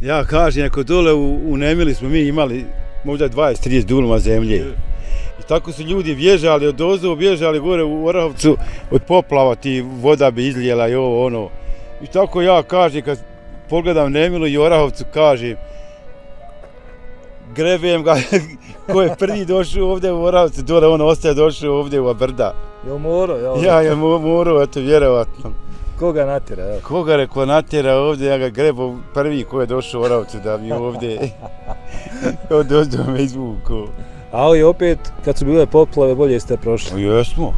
Ja kažem, ako dole u, u Nemili smo mi imali možda 20-30 duluma zemlje. I tako su ljudi vježali od dozu, vježali gore u Orahovcu od poplava, ti voda bi izlijela i ovo ono. I tako ja kažem, kad pogledam Nemilu i Orahovcu, kažem, grebem ga, ko je prvi došao ovdje u Orahovcu, dole on ostaje došao ovdje u Abrda. Je moro, ja? Ja je morao, eto, vjerovatno. Koga natjera, evo? Koga reko natjera ovdje, ja ga grebo prvi ko je došao u Oravcu da mi ovdje od ozdo me izvuko. Ali opet, kad su bile poplave, bolje ste prošli. Jesmo,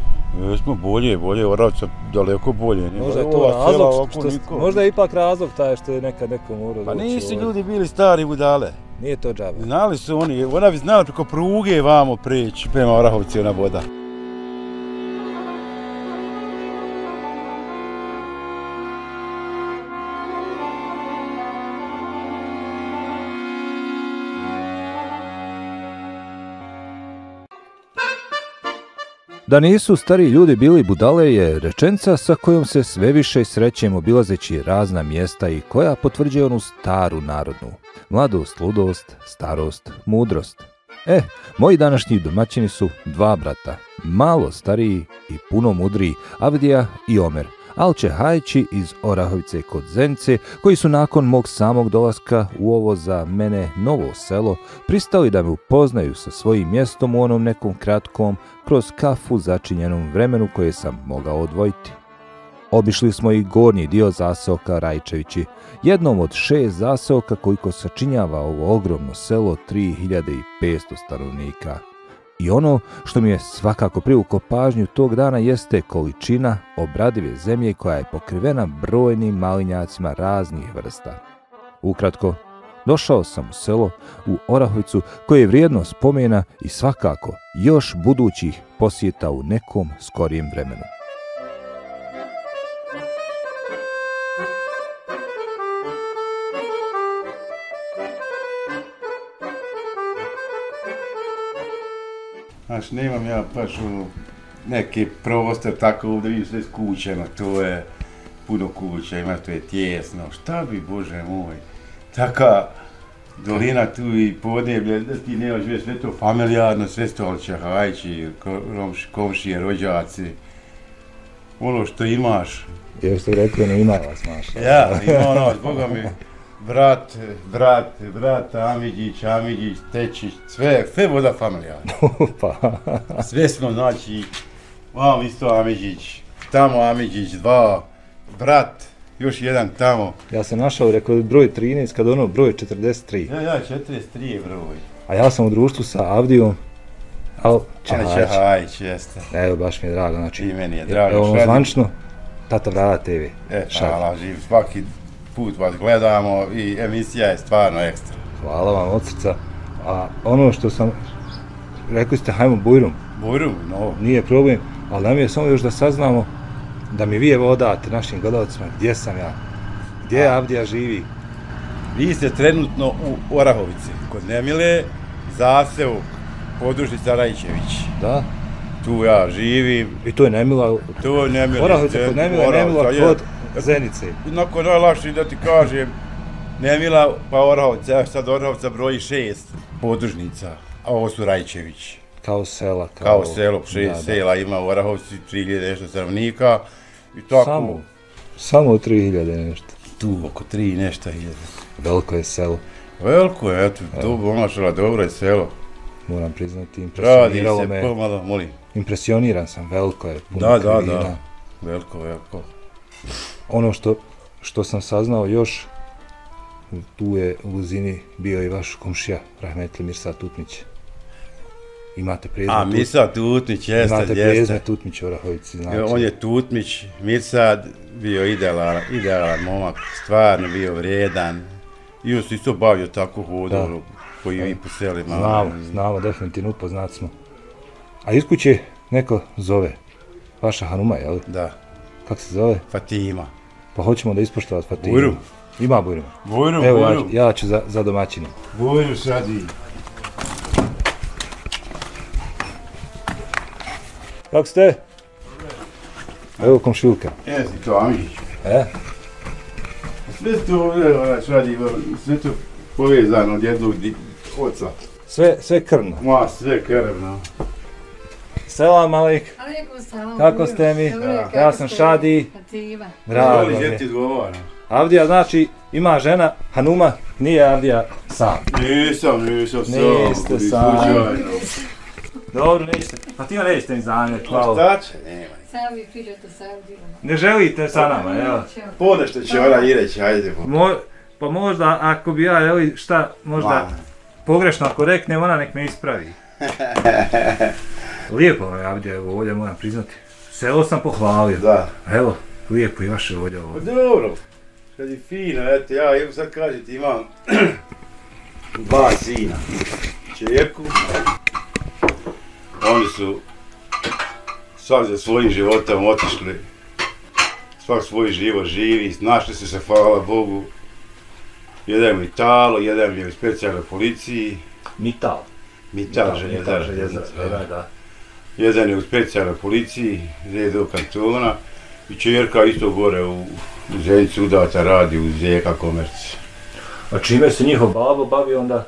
jesmo, bolje, bolje, Oravca daleko bolje. Nima Možda je to razlog, što, što, možda je ipak razlog taj što je nekad neko morao Pa nisu ljudi bili stari budale. Nije to džaba. Znali su oni, ona bi znala preko pruge vamo preći prema Orahovci ona voda. Da nisu stari ljudi bili budale je rečenca sa kojom se sve više srećemo obilazeći razna mjesta i koja potvrđuje onu staru narodnu. Mladost, ludost, starost, mudrost. E, moji današnji domaćini su dva brata, malo stariji i puno mudriji, Avdija i Omer, Alče Hajići iz Orahovice kod Zence, koji su nakon mog samog dolaska u ovo za mene novo selo pristali da me upoznaju sa svojim mjestom u onom nekom kratkom, kroz kafu začinjenom vremenu koje sam mogao odvojiti. Obišli smo i gornji dio zaseoka Rajčevići, jednom od šest zaseoka koliko sačinjava ovo ogromno selo 3500 stanovnika. I ono što mi je svakako privuklo pažnju tog dana jeste količina obradive zemlje koja je pokrivena brojnim malinjacima raznih vrsta. Ukratko, došao sam u selo u Orahovicu koje je vrijedno spomena i svakako još budućih posjeta u nekom skorijem vremenu. Znaš, nemam ja baš ono, neki prostor tako ovdje vidiš sve s kućama, to je puno kuća, ima to je tjesno, šta bi, Bože moj, taka dolina tu i podneblje, da ti nemaš sve, sve to familijarno, sve stolče, hajči, komši, komšije, rođaci, ono što imaš. Jer ste rekli, ne ima vas, maša. Ja, ima ono, Boga mi, brat, brat, brat, Amidžić, Amidžić, Tečić, sve, sve voda familijarno. pa, Sve smo, znači, vam isto Amidžić, tamo Amidžić, dva, brat, još jedan tamo. ja sam našao, rekao, broj 13, kad ono broj 43. Ja, ja, 43 je broj. A ja sam u društvu sa Avdijom, Al Ali Čehać. Čehajć, jeste. Evo, baš mi je drago, znači. I meni je drago, Evo, zvančno, Tata Vrada TV. E, hvala, živ, svaki put vas gledamo i emisija je stvarno ekstra. Hvala vam od srca. A ono što sam, rekli ste, hajmo bujrum, Buru, no, nije problem, ali nam je samo još da saznamo da mi vi evo odate našim gledalcima gdje sam ja, gdje Avdija živi. vi ste trenutno u Orahovici, kod Nemile, Zaseu, podružnica Rajčević. Da? Tu ja živim, I to je Nemila, to je Nemile. Orahovica kod Nemila, Nemila Orahovica, je. kod Zenice. Onako najlakše da ti kažem, Nemila pa Orahovca, evo sad Orahovca broji šest podružnica, a ovo su Rajčević. Kao sela. Kao, Kao selo, šest da, da. sela ima u Orahovci, 3000 nešto stanovnika. I tako, Samo, samo 3000 nešto. tu oko tri nešto hiljada. Veliko je selo, Veliko je, eto, to omašala, dobro je selo. moram priznati, Radi impresioniralo se me. pomalo, molim. Impresioniran sam, veliko je, puno Da, da, krivina. da. Veliko, veliko. Ono što, što sam saznao još, tu je u Luzini bio i vaš komšija, Rahmetli Mirsa Tutmić. Imate prezme A Misa Tutmić, jeste, Imate prezme jeste. Tutmić u Orahovici, znači. On je Tutmić, Mirsad, bio idealan, idealan momak, stvarno bio vrijedan. I on se isto bavio tako hodom, koji vi po selima. Znamo, znamo, definitivno upoznat smo. A iz kuće neko zove. Vaša Hanuma, je li? Da, Kako se zove? Fatima. Pa hoćemo da ispoštovati Fatimu. Bujrum. Ima Bujrum. Bujrum, Evo, ja, Bujrum. ću- ja ću za, za domaćinu. Bujrum sadi. Kako ste? Evo komšilka. Jesi to Amić. E? Sve to, evo, ona šalji, sve to povezano od jednog oca. Sve, sve krvno. Ma, sve krvno. Selam salam. Kako ste mi? Dobro, Ja. sam ste? Šadi. Fatima. Drago Voli mi je. odgovara. Avdija znači ima žena, Hanuma, nije Avdija sam. Nisam, nisam sam. Niste sam. Dobro, nećete. Pa ti nećete mi zamjeriti, hvala. Šta će? Nema. Sam vi sa Audijom. Ne želite sa nama, jel? Ponešto će ona i reći, ajde. po- Mo, pa možda, ako bi ja, jel, šta, možda Ma, pogrešno ako reknem, ona nek me ispravi. Lijepo je Avdija, evo ovdje moram priznati. Selo sam pohvalio. Da. Evo, lijepo i vaše ovdje Pa ovdje. dobro. Kad je fino, eto, ja evo sad kažete imam dva sina. Čerku. Oni su svak za svojim životom otišli. Svak svoj život živi, našli su se, hvala Bogu. Jedan je u Italu, jedan je u specijalnoj policiji. Mital. Mital željezara. željezara, da, da. Jedan je u specijalnoj policiji, redu kantona. I čerka isto gore u, u Zenicu udata radi u Zeka komerci. A čime se njihov babo bavi onda?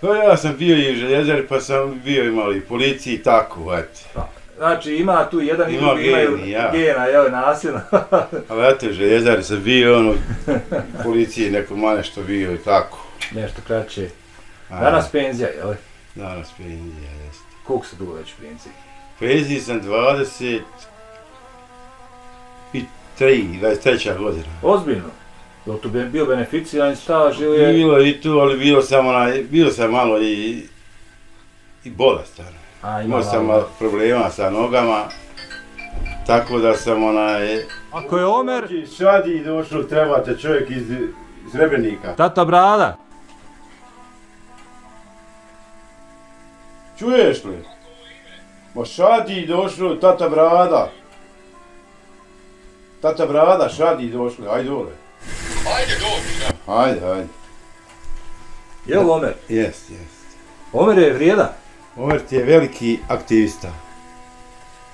Pa ja sam bio i u željezari, pa sam bio imali i policiji i tako, eto. Znači ima tu jedan i Ima drugi imaju geni, ja. gena, jel, nasilno. Ali eto, u željezari sam bio, ono, u policiji neko manje što bio i tako. Nešto kraće. A, Danas penzija, jel? Danas penzija, jeste. Koliko se dugo već u penziji? Penziji sam 20 i 3, 23. godina. Ozbiljno. Jel tu bio beneficijan staž ili je... Bilo i tu, ali bio sam, onaj, bio sam malo i, i bolestan. A, Imao sam problema sa nogama, tako da sam onaj... Ako je Omer, Sad i došlo, trebate čovjek iz, iz Rebenika. tata Brada. Čuješ li? Ma šadi došlo, tata Brada. Tata Brada, šadi došlo, ajde dole. Ajde dođi. Ajde, ajde. Jel Omer? Jest, jest. Omer je vrijedan. Omer ti je veliki aktivista.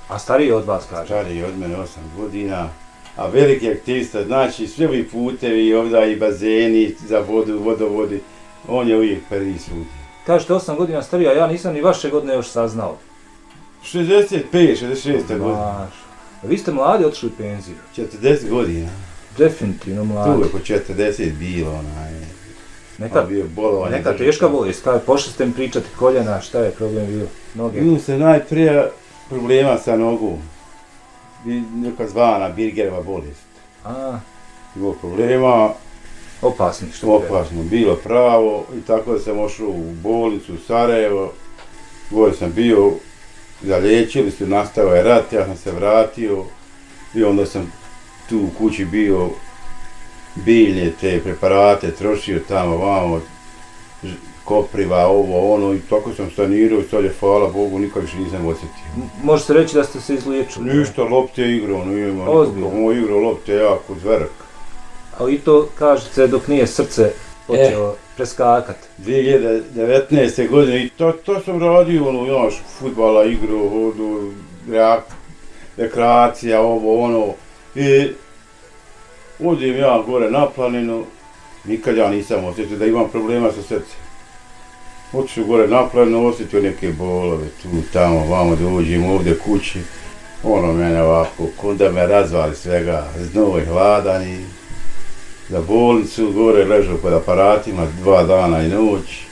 A stariji od vas kaže. Stariji je od mene 8 godina. A veliki aktivista, znači sve ovi putevi, ovdje i bazeni za vodu, vodovodi, on je uvijek prvi svud. Kažete 8 godina stariji, a ja nisam ni vaše godine još saznao. 65, 66 godina. Vi ste mladi otišli u penziju. 40 godina. Definitivno Tu mladi. je oko 40 bilo, onaj. Neka, on bio bolovanje. neka teška bolest. Kaže, pošli ste mi pričati koljena, šta je problem bio? Noge. Imao se najprije problema sa nogom. Bi- Neka zvana Birgerova bolest. A, Imao problema, opasni što opasno bilo pravo i tako da sam ošao u bolnicu u Sarajevo. Gore sam bio, zaliječili su, nastao je rat, ja sam se vratio i onda sam tu u kući bio biljne te preparate, trošio tamo, vamo, kopriva, ovo, ono i tako sam sanirao i sad je, hvala Bogu, nikad više nisam osjetio. M- Može se reći da ste se izliječili. Ništa, lopte igrao, no ima Ozbiljno. nikako, moj igrao lopte jako zverak. Ali i to kažete dok nije srce počelo preskakat. 2019. godine i to, to sam radio, ono, znaš, futbala, igrao, hodu, reak, rekreacija, ovo, ono, i odim ja gore na planinu, nikad ja nisam osjetio da imam problema sa srcem. Otišao gore na planinu, osjetio neke bolove, tu, tamo, vamo dođem ovdje kući, ono mene ovako, kunda me razvali svega, znoj, hladan i za bolnicu, gore ležao pod aparatima dva dana i noć.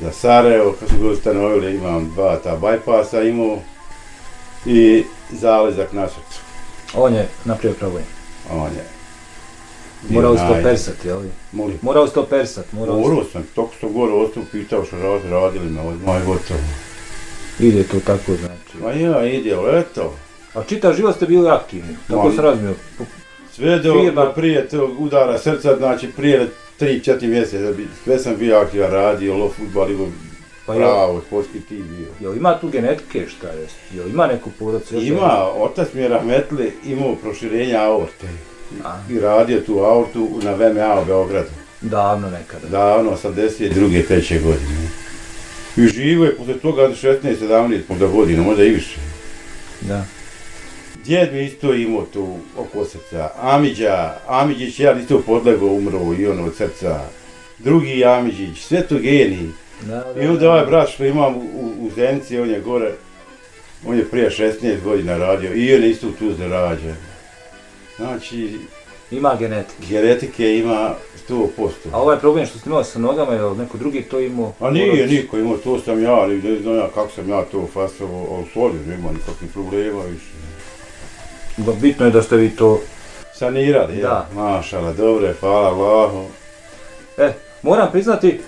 Za Sarajevo, kad su ga ustanovili, imam dva ta bajpasa imao i zalezak na srcu. On je napravio problem. On je. Morao to naj- persat, jel? Molim. Morao se to persat, morao. Morao sam, toko što gore ostao, pitao što rad, radili me, odmah je gotovo. Ide to tako, znači. Ma ja, ide, eto. A čitav život ste bili aktivni, tako Ma- se razmio. Sve do, Firma- do prije tog udara srca, znači prije 3-4 mjeseca, sve sam bio aktivan, radio, lo futbal, igo, Pa jel, pravo, sportski tim bio. jel ima tu genetike šta je? Jel ima neku porodcu? još Ima, otac mi je rahmetli imao proširenje aorte. A. I radio tu aortu na VMA u Beogradu. Davno nekada. Davno, 82. treće godine. I živo je posle toga 16, 17 možda godina, možda i više. Da. Djed mi isto imao tu oko srca. Amidža, Amidžić, ja isto podlego umro i on od srca. Drugi Amidžić, sve to geni. I onda ovaj brat što imam u, u, u Zenici, on je gore, on je prije 16 godina radio i on je isto tu zarađen. Znači, Ima genetike. genetike ima 100%. A ovaj problem što ste imali sa nogama, je neko drugi to imao? A nije niko imao, to sam ja, ne znam ja kako sam ja to fasovo, ali solid, nema nikakvih problema više. Ba, Bitno je da ste vi to... Sanirali, Da. ja. Mašala, dobre, hvala Allahu. E, moram priznati,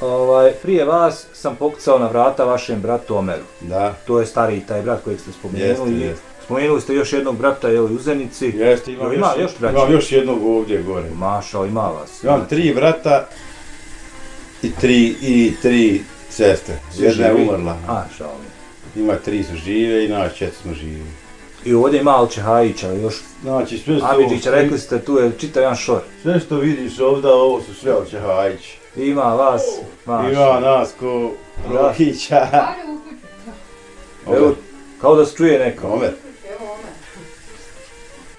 ovaj, prije vas sam pokucao na vrata vašem bratu Omeru. Da, To je stariji taj brat kojeg ste spomenuli. Jeste, jeste. Spomenuli ste još jednog brata, je li, u Zenici. jeste, imam, ima još, još imam još jednog ovdje gore. Mašao, ima vas. Imam tri brata i tri, i tri sestre. Jedna je umrla. A, šao mi. Ima tri su žive i nas četiri smo živi. I ovdje ima Alče Hajića, još Znači, sve što, Amidžića, rekli ste, tu je čitav jedan šor. sve što vidiš ovdje, ovo su sve Alčehajić. Ima vas, maša. Ima nas ko. Rokića. Evo, kao da se čuje neko. Omer.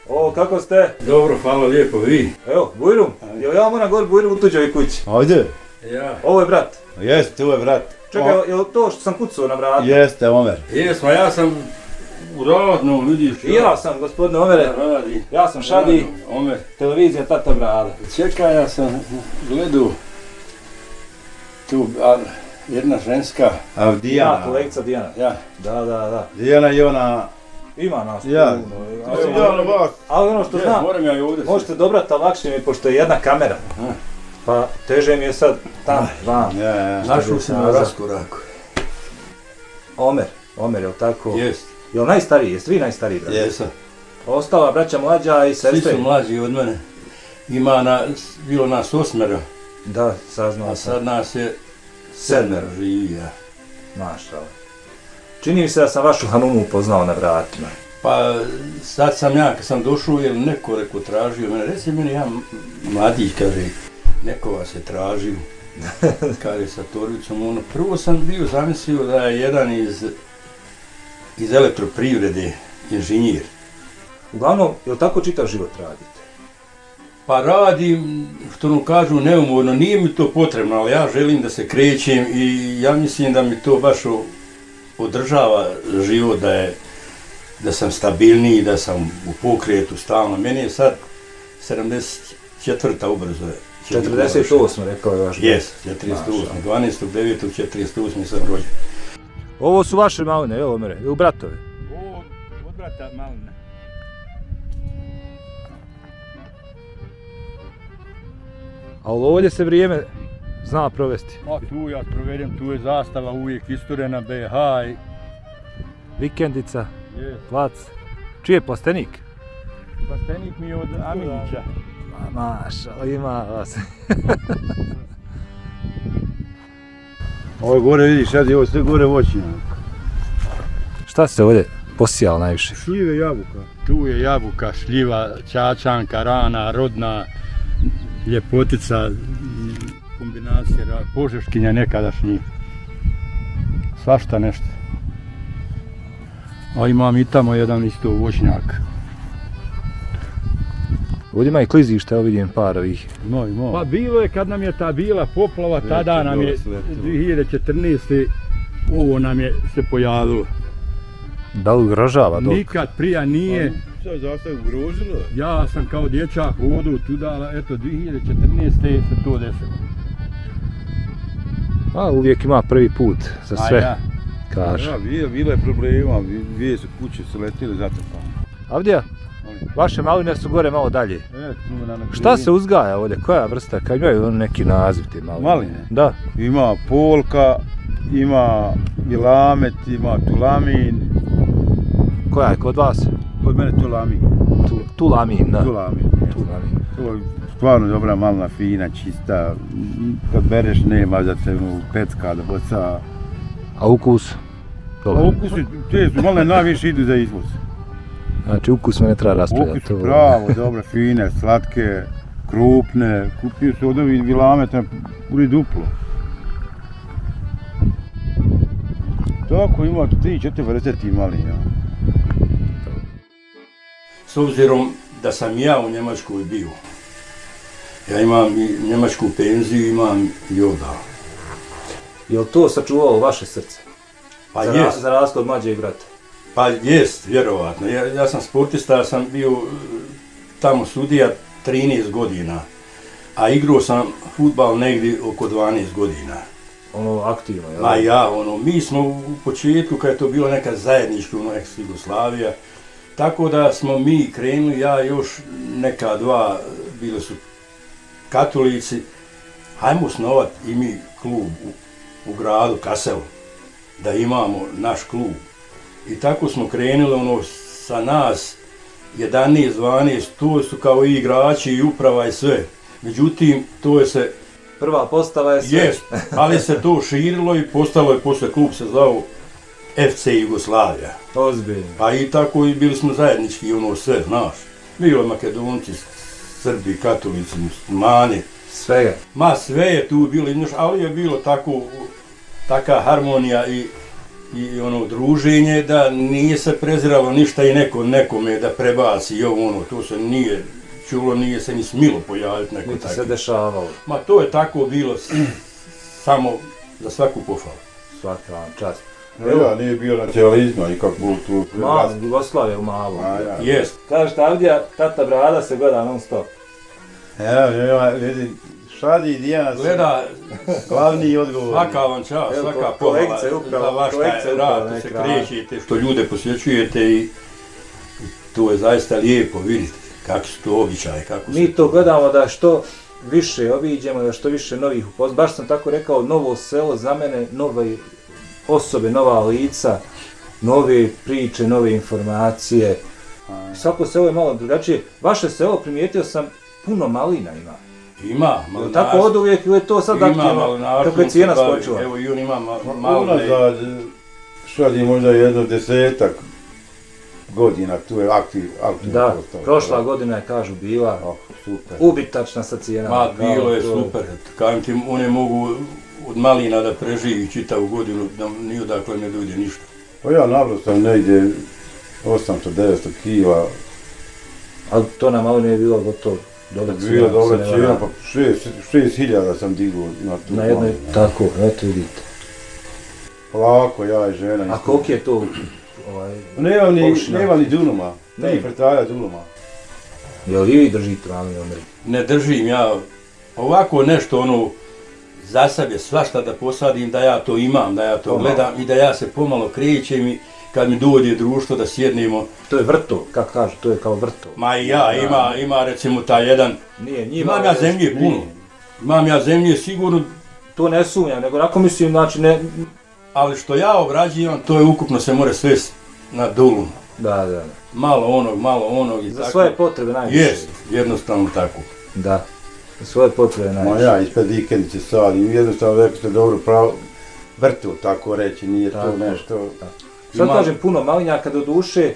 O, kako ste? Dobro, hvala lijepo, vi. Evo, Bujrum, jel ja moram gore Bujrum u tuđoj kući? Ajde. Ja. Ovo je brat. Jeste, tu je brat. Čekaj, je li to što sam kucao na vrata? Jeste, Omer. Jesmo, ja sam u radnom, vidiš. I ja sam, gospodine Omere, Radi. ja sam Šadi, Omer. televizija Tata Brada. Čekaj, ja sam gledao tu a, jedna ženska, A Ja, Dijana. kolegica Dijana. ja, Da, da, da. Dijana i ona... Ima nas Ja. puno. Ali Ali, Dijana vas. ali ono što je, znam, moram ja i ovdje. možete dobrati, ali lakše mi pošto je jedna kamera. Aha. Pa teže mi je sad tam, vam. Ja, ja. Našao sam na raskoraku. Omer, Omer, je li tako? Jest, Je li najstariji, jeste vi najstariji brat? jesam. Ostala braća mlađa i Svi sestre? su mlađi od mene. Ima na, bilo nas osmero, Da, saznao a sam. sad nas je Sedmero. živi, ja. Mašala. Čini mi se da sam vašu Hanumu upoznao na vratima. Pa sad sam ja, kad sam došao, jer neko reko tražio mene, reci meni ja mladić, kaže, neko vas je tražio, kaže sa torbicom, ono, prvo sam bio zamislio da je jedan iz, iz elektroprivrede, inženjer. Uglavnom, je li tako čitav život radite? Pa radim, što mu kažu, neumorno, nije mi to potrebno, ali ja želim da se krećem i ja mislim da mi to baš održava život, da je da sam stabilniji, da sam u pokretu stalno. Meni je sad 74. ubrzo. je. će biti 48, rekao je vaš. Jes, 48. 12.9. 48. sam rođen. Ovo su vaše maline, jel Omere? Ili bratove? Ovo od brata Malina. Ali ovdje se vrijeme zna provesti. A tu ja provedem, tu je zastava uvijek isturena BH i... Vikendica, Yes. plac. Čiji je plastenik? Plastenik mi je od Aminića. Ma, maša, ima vas. Ovo gore vidiš, sad je ovo sve gore voćina. Šta se ovdje posijalo najviše? Šljive jabuka. Tu je jabuka, šljiva, čačanka, rana, rodna, ljepotica, kombinacija, požeškinja nekadašnji. Svašta nešto. A imam i tamo jedan isto voćnjak. Ovdje ima i klizište, evo vidim par ovih. Moj, moj. Pa bilo je kad nam je ta bila poplava, tada nam je sve to. 2014. ovo nam je se pojavilo. Da li ugrožava dok? Nikad prija nije. Što je zastav ugrožilo? Ja sam kao dječak hodao tuda, ali eto 2014. se to desilo. A, uvijek ima prvi put za A sve, ja, kaže. Ja, bilo, je problema, vi- dvije su kuće su letile zatrpane. Avdija, vaše maline su gore malo dalje. E, Šta se uzgaja ovdje? Koja vrsta? Kad imaju oni neki naziv te maline? Maline? Da. Ima polka, ima ilamet, ima tulamin. Koja je kod vas? Kod mene tulamin. Tu, tulamin, da. Tulamin. Tulamin. To je stvarno dobra malna, fina, čista. Kad bereš nema za te ono, pecka da boca. A ukus? A Dobro. ukusi, te su malne najviše idu za izvoz. Znači ukus me ne treba raspravljati. Ukus su pravo, dobre, fine, slatke, krupne. Kupio su od ovih vilameta puni duplo. Tako ima 3-4 vrste ti mali, ja. s obzirom da sam ja u Njemačkoj bio. Ja imam i njemačku penziju, imam i ovdje. Je li to sačuvalo vaše srce? Pa za, jest, za razliku od mlađeg brata. Pa jest, vjerovatno. Ja, ja sam sportista, ja sam bio e, tamo sudija 13 godina, a igrao sam futbal negdje oko 12 godina. Ono, aktivno, jel? Ma ja, ono, mi smo u početku, kad je to bilo neka zajednička, ono, ex-Jugoslavija, tako da smo mi krenuli, ja još neka dva, bili su katolici, hajmo osnovat i mi klub u, u gradu Kasel, da imamo naš klub. I tako smo krenuli, ono, sa nas, 11, 12, to su kao i igrači i uprava i sve. Međutim, to je se Prva postava je sve. Jest, ali se to širilo i postalo je posle klub se zvao FC Jugoslavija. Ozbiljno. Pa i tako i bili smo zajednički ono sve, znaš. Bilo Makedonci, Srbi, katolici, muslimani. Svega. Ma sve je tu bilo, ali je bilo tako, taka harmonija i, i ono druženje da nije se preziralo ništa i neko nekome da prebaci i ovo ono, to se nije čulo, nije se ni smilo pojaviti neko Niti se tako. dešavalo. Ma to je tako bilo samo za svaku pohvalu. Svaka vam čast. Evo, ja, nije bio nacionalizma i kako bilo tu. Malo, Jugoslavija u malom. A, ja. Jest. Kažete, Avdija, tata brada se gleda non stop. Evo, evo, vidi, Šadi Dijana su Gleda, glavni odgovor. svaka vam čast, svaka pohvala za vaš taj rad, što se krećete, što ljude posjećujete i, i to je zaista lijepo, vidite kakvi su to običaje, kako Mi to gledamo da što više obiđemo, da što više novih upoznamo. Baš sam tako rekao, novo selo za mene, nove osobe, nova lica, nove priče, nove informacije. Svako selo je malo drugačije. Vaše selo primijetio sam puno malina ima. Ima, Je li malinarstvo. tako od uvijek ili je to sad ima aktivno kako je cijena skočila? Evo on ima ma, Malo malo ne, nazad, Šadi možda jedno desetak godina, tu je aktiv, aktiv Da, postao. prošla godina je, kažu, bila Oh, super. ubitačna sa cijenama. ma bilo je to- super, kažem ti, one mogu od malina da preživi čitavu godinu, da ni odakle ne dođe ništa. Pa ja nabro sam negdje 800-900 kila, Ali to na malo nije bilo gotovo. Bilo dobro se ne cijena, pa 6000 sam digao na tu Na jednoj, tako, eto vidite. Polako, ja i žena. A koliko je to ovaj, Nema ni, površina? nema ni dunuma, ne Nema. frtalja dunuma. je li i vi držite mali Omri? ne držim ja ovako nešto ono za sebe svašta da posadim da ja to imam, da ja to Pomalo. gledam i da ja se pomalo krećem i kad mi dođe društvo da sjednemo, To je vrto, kako kažu, to je kao vrto. ma i ja ima, ima recimo taj jedan, Nije njima, imam ja zemlje puno, imam ja zemlje sigurno, To ne sumnjam, nego onako mislim, znači, ne, ali što ja obrađivam, to je ukupno se more sve na dolu, da, da, da. malo onog, malo onog i Za tako. svoje potrebe najviše. Jest, jednostavno tako. Da, za svoje potrebe Ma najviše. ja ispred vikendice sadim, jednostavno rekli ste dobro pravo, vrtu tako reći, nije Tako, to nešto. Sad Ima- kažem puno malinjaka do duše,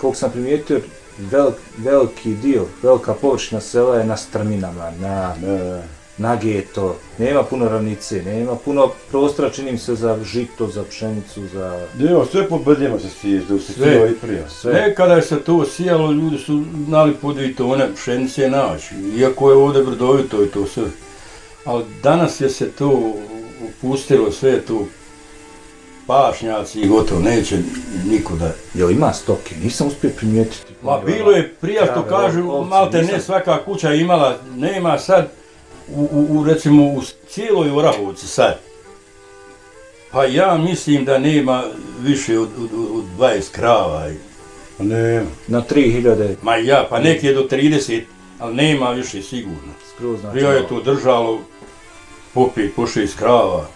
koliko sam primijetio, velik, veliki dio, velika površina sela je na strminama, na, Ne, na geto, nema puno ravnice, nema puno prostora, činim se za žito, za pšenicu, za Evo, sve po brdljima se siješ, da se Sve. i prije. sve. Nekada je se to sijalo, ljudi su znali po dvije tone pšenice naći, iako je ovdje brdovito i to sve. Ali danas je se to upustilo, sve je to pašnjaci i gotovo, neće niko da... Jel ima stoke? Nisam uspio primijetiti. Ma bilo je prija što kažu, malte ne svaka kuća je imala, nema sad, u, u, u recimo u cijeloj Orahovci sad. Pa ja mislim da nema više od, od, od 20 krava. Pa nema. Na 3000 Ma ja, pa neki je do 30, ali nema više sigurno. skroz znači. Prije je to držalo po pet, po šest krava.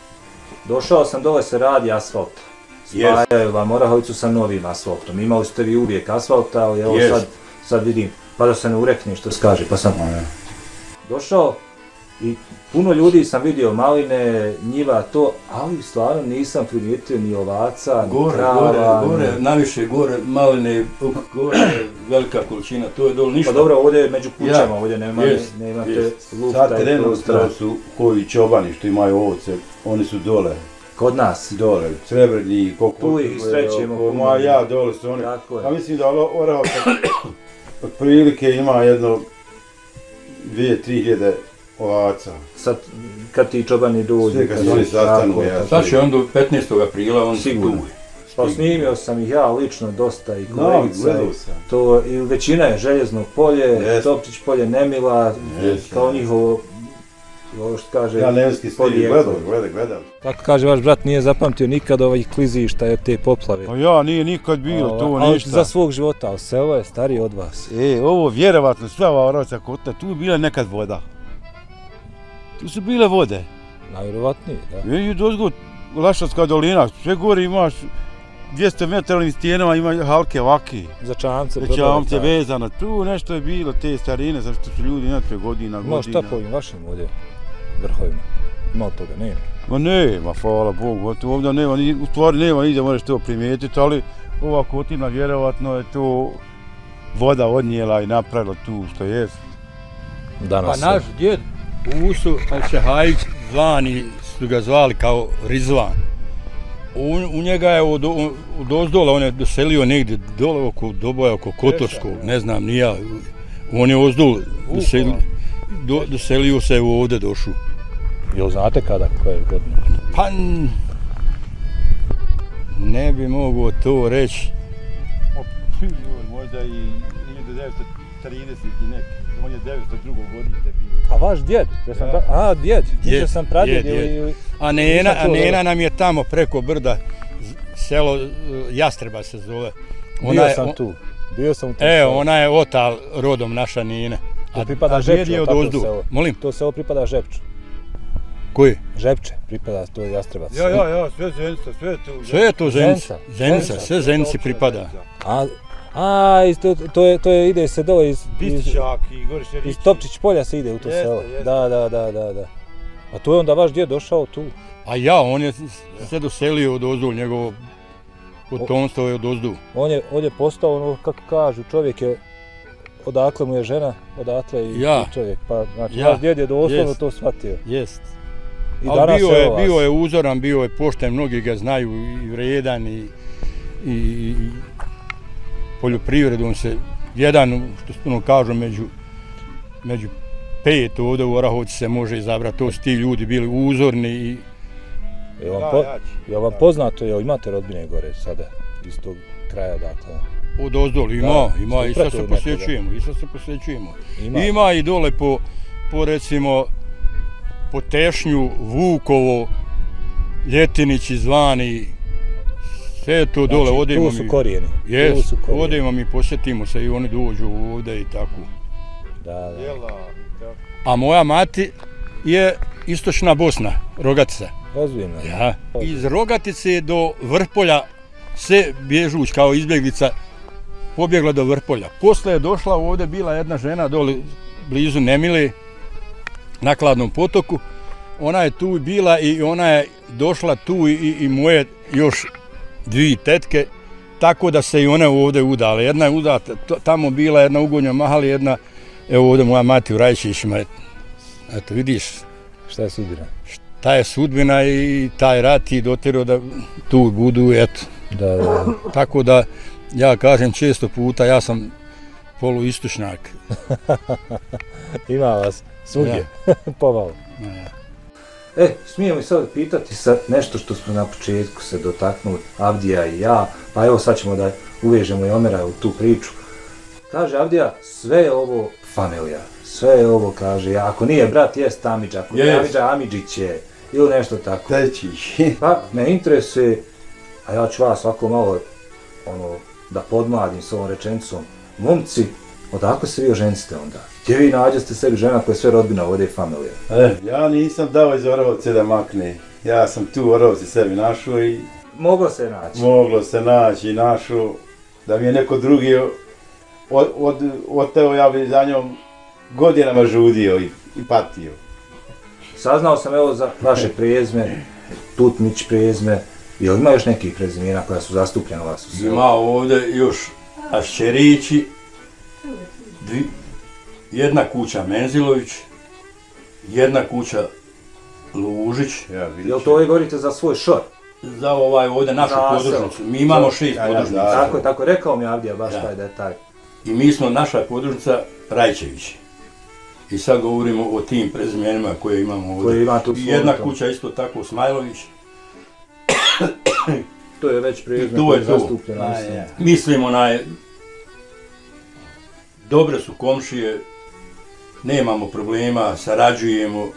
Došao sam dole se radi asfalt. Spajaju vam Orahovicu sa novim asfaltom. Imali ste vi uvijek asfalta, ali evo Jest. sad, sad vidim, pa da se ne urekne što se kaže, pa sam došao i puno ljudi sam vidio, maline, njiva, to, ali stvarno nisam primijetio ni ovaca, ni Gore, krava. gore, gore, ni- naviše gore, maline, gore, je velika količina, to je dol ništa. Pa dobro, ovdje je među kućama, Ja, ovdje nema, jest, ne, nemate jest. lufta Sad su koji čobani što imaju ovce, oni su dole, Kod nas. dole, Srebrni, koliko... Tu ih srećemo. Ma ja, dole su oni. Tako je. A mislim da Orahovca otprilike ima jedno dvije, tri hiljade ovaca. Sad, kad ti čobani dođu... Sve kad oni sastanu, ja. Sad će on do 15. aprila, on Sigurno. tu. Pa snimio sam ih ja lično dosta i No, kolegica. sam. to, i većina je Željezno polje, Jest. Topčić polje Nemila, Jest. kao njihovo, ovo što kaže, Ja nemski porijeklo. gledao, gledao, gledao. Tako kaže, vaš brat nije zapamtio nikad ovih klizišta i od te poplave. Pa ja, nije nikad bilo to ali ništa. Za svog života, ali selo je stariji od vas. E, ovo vjerovatno, sva ova roca kota, tu je bila nekad voda. Tu su bile vode. Najvjerovatnije, da. I dozgo Lašavska dolina, sve gore imaš 200 metara stijenama ima halke vaki. Za čamce, Već amce vezano, tu nešto je bilo, te starine, zašto su ljudi inače godina, Ima godina. šta po ovim vašim ovdje vrhovima? Ima od toga, nema. Ma nema, hvala Bogu, tu ovdje nema, ni- u stvari nema nigdje, možeš to primijetiti, ali ova kotina vjerovatno je to voda odnijela i napravila tu što jest. Danas. Pa naš djed Usu Šehajić zvani su ga zvali kao Rizvan. U, u njega je od, od ozdola, on je doselio negdje dole oko Doboja, oko Kotorskog, ne znam, nija. On je ozdol doselio, do, doselio se ovdje došao. Jel znate kada, koje godine? Pa ne bi mogao to reći. Možda i 1930 i neki, on je 902. godište bio. A vaš djed? Ja sam da, a, djed. Djed, sam pradjed djed, djed. ili- A Nena, a Nena nam je tamo preko brda, selo e, Jastreba se zove. Bio je- sam on- tu. Bio sam u tom E, selu. ona je otal rodom naša Nina. To pripada djed Žepču, je od ozdu. Molim, To selo pripada Žepču. koji? Žepče pripada, to je Jastrebac. Ja, ja, ja, sve Zenica, sve je tu. Sve je to. Zenica, Zenica. sve Zenici pripada. A, a iz to, to, je, to je, ide se dole iz, Bistićak i gore še iz Topčić polja se ide u to Jeste, selo. jeste. Da, da, da, da, da. A to je onda vaš djed došao tu. A ja, on je se doselio od ozdu, njegovo potomstvo je od ozdu. On je, on je postao, ono, kako kažu, čovjek je, odakle mu je žena, odatle i, Ja. i čovjek. Pa, znači, Ja. vaš djed je doslovno Jest. to shvatio. Jest. I Ali danas bio je, vas. bio je uzoran, bio je pošten, mnogi ga znaju i vredan i, i, i poljoprivredom se jedan, što se ono kažu, među, među pet ovdje u Orahovci se može izabrati. To su ti ljudi bili uzorni i Je vam, po, je vam poznato, jel imate rodbine gore sada, iz tog kraja, dakle? od ozdol ima, Da, ima i sad se posjećujemo, i sad se posjećujemo. Ima. Ima i dole po, po recimo, po Tešnju, Vukovo, Ljetinići zvani, sve je to dole, znači, odemo Tu su mi, korijeni. tu jes, su korijeni. odemo mi, posjetimo se i oni dođu ovdje i tako. Da, da. Jela, A moja mati je istočna Bosna, Rogatica. Ozbiljno. Ja. Iz Rogatice do Vrpolja se bježuć kao izbjeglica pobjegla do Vrpolja. Posle je došla ovdje bila jedna žena doli blizu Nemile na Kladnom potoku. Ona je tu bila i ona je došla tu i, i moje još dvije tetke tako da se i one ovdje udale. Jedna je udata, tamo bila jedna ugonja mahali, jedna, evo ovdje moja mati u Rajčićima. Eto vidiš, Šta je sudbina? ta je sudbina i taj rat i dotero da tu budu, eto. Da, da, da. Tako da, ja kažem često puta, ja sam poluistočnjak. Ima vas svugdje, pomalo. Ja. E, smijem li sad pitati sa nešto što smo na početku se dotaknuli, Avdija i ja, pa evo sad ćemo da uvežemo i Omera u tu priču. Kaže Avdija, sve je ovo familija, sve je ovo, kaže, ako nije brat, jest Amidža, ako nije Jest. Amidža, Amidžić je, ili nešto tako. Tećić. Pa, me interesuje, a ja ću vas ovako malo, ono, da podmladim s ovom rečenicom. Momci, odakle se vi oženiste onda? Gdje vi nađeste sebi žena koja je sve rodbina ovdje i familija? E, ja nisam dao iz Orovce da makne. Ja sam tu u Orovci sebi našao i Moglo se naći. moglo se naći i našao da mi je neko drugi od, od, oteo, ja bi za njom godinama žudio i, i patio. Saznao sam evo za vaše prijezme, Tutmić prijezme, jel ima još nekih prezimena koja su zastupljena u vas u selu? Ima ovdje još Ašćerići, dvi, jedna kuća Menzilović, jedna kuća Lužić, Ja. Jel to ovdje govorite za svoj šor? za ovaj ovdje našu Nasel. podružnicu. Mi imamo šest Ja, ja, podružnica. da. Tako je, tako rekao mi Avdija baš Da. taj detalj. I mi smo, naša podružnica Rajčević. I sad govorimo o tim prezimenima koje imamo ovdje. Koje ima tu I jedna svoju- kuća isto tako, Smajlović. To je već I prezime to koje je zastupljeno. A, mislim. je. Mislim, onaj, dobre su komšije, nemamo problema, sarađujemo.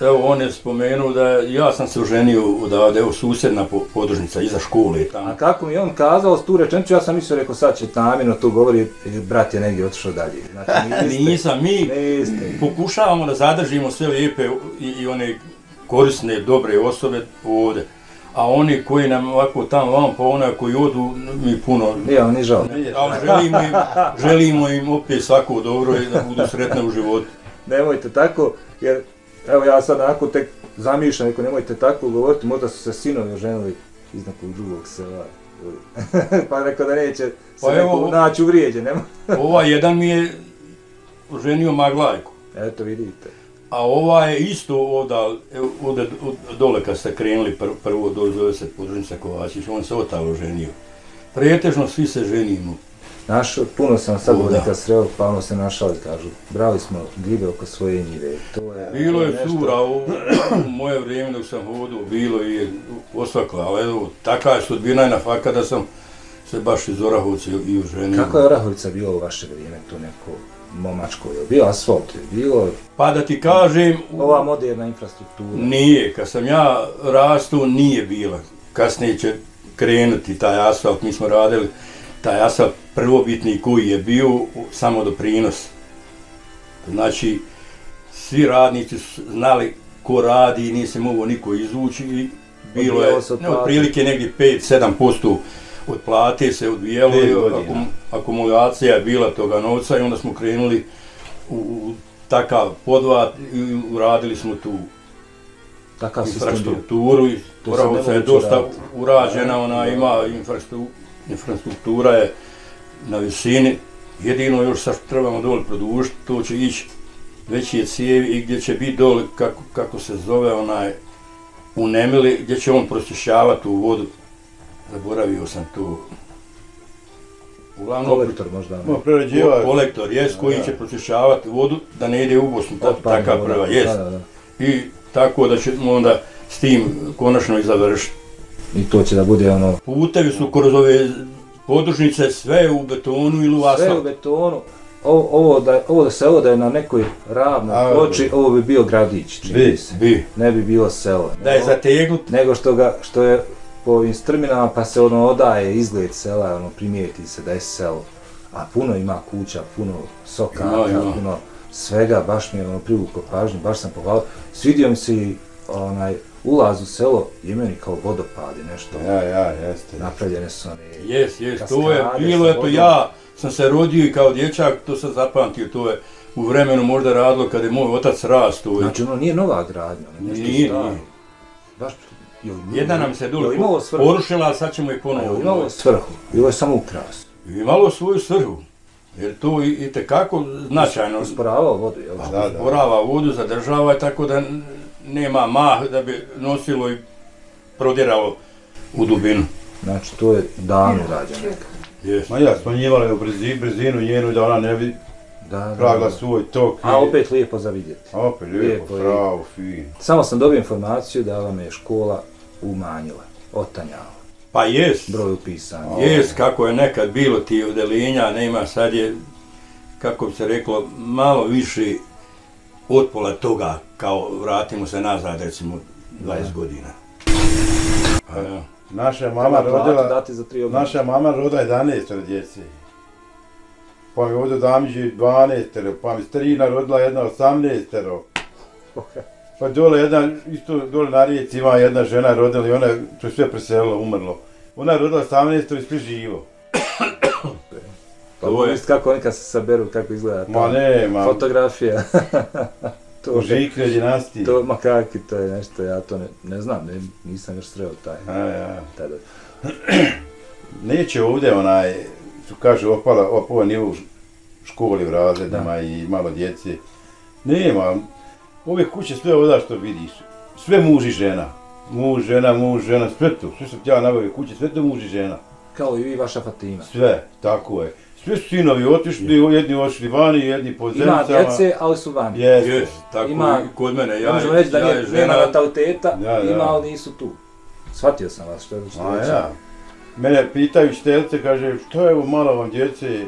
Evo, on je spomenuo da ja sam se oženio odavde, evo susjedna po- podružnica iza škole je A tamo. kako mi on kazao tu rečenicu, ja sam mislio, rekao, sad će namjerno tu govori, brat je negdje otišao dalje. Znači, niste, Nisam, mi niste. pokušavamo da zadržimo sve lijepe i, i one korisne, dobre osobe ovdje. A oni koji nam ovako tamo vam pa one koji odu, mi puno vam ni žao. Ali želimo im, želimo im opet svako dobro i da budu sretne u životu. Nemojte tako, jer evo ja sad onako tek zamišljam, rekao nemojte tako govoriti, možda su se sinovi oženili iz nekog drugog sela. pa rekao da neće se Pa pa evo- neko naći uvrijeđen, nema? Ovaj jedan mi je oženio Maglajku. Eto vidite. A ova je isto ovda, od- dole kad ste krenuli pr, prvo do zove se podružnica Kovačić, on se otalo oženio. Pretežno svi se ženimo. Naš, puno sam sagovornika Da. sreo, pa ono se našali, kažu, brali smo gljive oko svoje njive. To je, Bilo je nešto- cura, u, u moje vrijeme dok sam hodao, bilo je osvakla, ali evo, taka je sudbina je na faka da sam se baš iz Orahovca i oženio. Kako je Orahovica bilo u vaše vrijeme, to neko momačko, je li bilo asfalt, je bilo Pa da ti kažem, ova moderna infrastruktura? Nije, kad sam ja rastu nije bila. Kasnije će krenuti taj asfalt, mi smo radili taj asfalt prvobitni koji je bio samo doprinos. Znači, svi radnici su znali ko radi i nije se mogao niko izvući i bilo je ne, otprilike negdje 5-7% od plate se odvijelo, akum, akumulacija je bila toga novca i onda smo krenuli u, u takav podvat i uradili smo tu Takav infrastrukturu i Orahovica je dosta raditi. urađena, ona ima infrastruktura, infrastruktura je na visini, jedino još sad trebamo dole produžiti, to će ići veći cijevi i gdje će biti dole, kako, kako se zove onaj, u Nemili, gdje će on pročišćavati tu vodu, zaboravio sam tu. Uglavnom, Kolektor možda. Ne? prerađivač. kolektor jest koji će pročišćavati vodu da ne ide u Bosnu, ta, voda. prva jest. Da, da, da. I tako da ćemo onda s tim konačno i završiti. I to će da bude ono, Putevi su kroz ove podružnice sve u betonu ili u sve u asfaltu. betonu. Ovo, ovo, da, ovo da se ovo da je na nekoj ravnoj ploči, ovo bi bio gradić, čini Bi. Bi. Ne bi bilo selo. Da je zategnut, Nego što, ga, što je po ovim strminama pa se ono odaje izgled sela, ono primijeti se da je selo. A puno ima kuća, puno sokaka, Ima, ima. puno svega, baš mi je ono privuklo pažnju, baš sam pohvalio. Svidio mi se i onaj ulaz u selo, je meni kao vodopadi nešto. Ja, ja, jeste. Napravljene su one jes, jes, to je bilo, eto ja sam se rodio i kao dječak, to sam zapamtio, to je u vremenu možda radilo kad je moj otac rastao. i Znači ono nije nova gradnja, ono nešto Nije, staro. nije. Baš, jel, Jedna nam se dole svrhu? porušila, a sad ćemo ponovo. Jel imalo svrhu? Bilo je samo ukras. Imalo svoju svrhu. Jer to i, i tekako značajno Usporavao vodu, jel? Da, da. usporava vodu, zadržava je tako da nema mah da bi nosilo i prodiralo u dubinu. Znači to je davno rađeno. Yes. Ma ja, smanjivali u brzi, brzinu njenu da ona ne bi Da, da, pragla svoj tok. A opet lijepo za vidjeti. A opet lijepo, lijepo je. pravo, fin. Samo sam dobio informaciju da vam je škola umanjila, otanjala, Pa jes, broj upisanja. jes kako je nekad bilo ti odelinja, nema sad je, kako bi se reklo, malo više od pola toga, kao vratimo se nazad recimo 20 godina. Pa, ja. Naša mama rodila, dati za tri obnove. naša mama roda 11 djece. Pa mi ovdje damiđi 12, pa mi starina rodila jedna 18. Pa dole jedna, isto dole na rijeci ima jedna žena rodila i ona, to je sve preselilo, umrlo. Ona je rodila 18 i sve živo. Pa To je- kako oni kad se saberu, kako izgleda ta Ma ne, ma, fotografija. to, u žikne dinastije. to makaki, to je nešto, ja to ne, ne znam, ne, nisam još sreo taj. A, ja. Tada. Neće ovdje onaj, su kažu opala, opala u školi u razredima i malo djece. Nema, ove kuće sve ovdje što vidiš, sve muž i žena. Muž, žena, muž, žena, sve to, sve što ja nabavio kuće, sve to muž i žena. Kao i vi, vaša Fatima. Sve, tako je. Svi su sinovi otišli, jedni otišli vani, jedni po Ima zemcama. djece, ali su vani. Jes, tako Ima- i kod mene. Ne Ja, možemo reći da ja nije, je nema žena, nataliteta, da. ima, ali nisu tu. Shvatio sam vas, što je što A reći. ja. Mene pitaju štelce, kaže, što je ovo malo vam djece?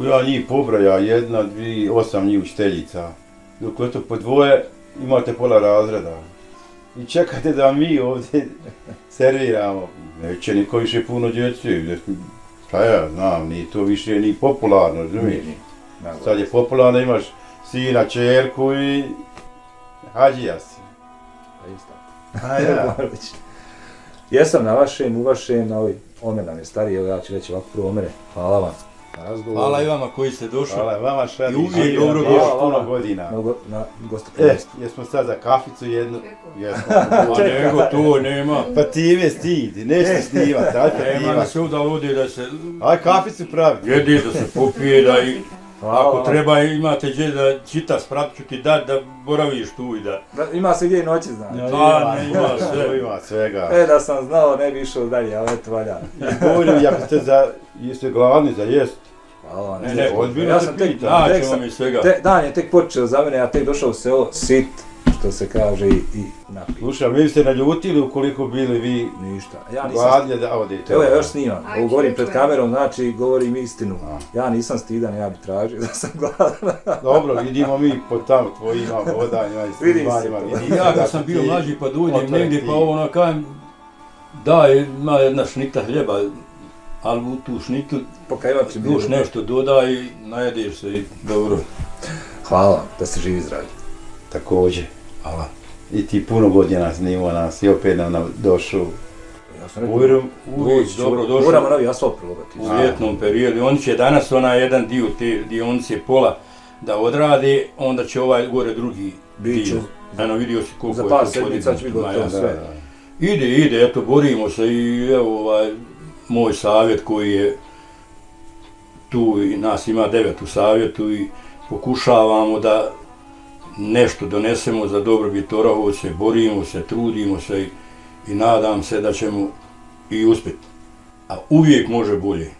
Ja njih pobraja, jedna, dvi, osam njih šteljica. Dok eto po dvoje, imate pola razreda. I čekate da mi ovdje serviramo. Neće niko više puno djece. Šta ja znam, ni to više ni popularno, razumiješ? Sad je popularno, imaš sina, čerku i hađija si. A ja. Jesam na vašem, u vašem, na ovoj, Omer nam je stariji, evo ja ću reći ovako prvo Omere, hvala vam razgovor. Hvala i vama koji ste došli. Hvala vama šta I uvijek dobro još došli. puno Hvala. godina. Na, go- na E, gostoprimstvu. jesmo sad za kaficu jednu. Jesmo. A nego to nema. Pa ti me stidi, nešto snimat, aj pa Nema na snimat. svuda ovdje da se Aj kaficu pravi. jedi, da se popije, da i Hvala ako treba imate gdje da čita sprat ću ti dat da boraviš tu i da... Da, ima se gdje i noći, znam. Da, ne, ima sve. Ima svega. E, da sam znao, ne bi išao dalje, ali eto, valja. Govorim, ako ste za, jeste gladni za jest. Hvala vam. Ne, ne, ozbiljno ja sam tek, pitam. tek sam, mi svega. te, dan je tek počeo za mene, ja tek došao u selo, sit, što se kaže, i, i napio. Slušaj, mi ste naljutili ukoliko bili vi Ništa. Ja nisam gladni da odete. Evo ja još snimam, Aj, ovo govorim pred kamerom, znači govorim istinu. A. Ja nisam stidan, ja bi tražio da sam gladan. Dobro, vidimo mi po tamo tvojima vodanjima i stvarima. vidi Ja se da kad sam bio mlađi pa otvore negdje pa ovo na kajem, da, ima jedna šnita hljeba, ali u tu šnitu Pokajivač je još nešto dodaj i najedeš se i dobro. Hvala, da se živi zdravi. Također. Hvala. I ti puno godina snimao nas i opet nam na- došao. Ja sam Ujrum, Uvijek doći ću, dobro došao. Moramo novi asfalt probati. u ljetnom periodu. Oni će danas onaj jedan dio te dionice pola da odrade, onda će ovaj gore drugi Biće. dio. Eno vidio si koliko Za je par to sedmica će biti gotovo sve. Ide, ide, eto, borimo se i evo ovaj, moj savjet koji je tu i nas ima devet u savjetu i pokušavamo da nešto donesemo za dobrobit Orahovce, borimo se, trudimo se i, i nadam se da ćemo i uspjeti. A uvijek može bolje.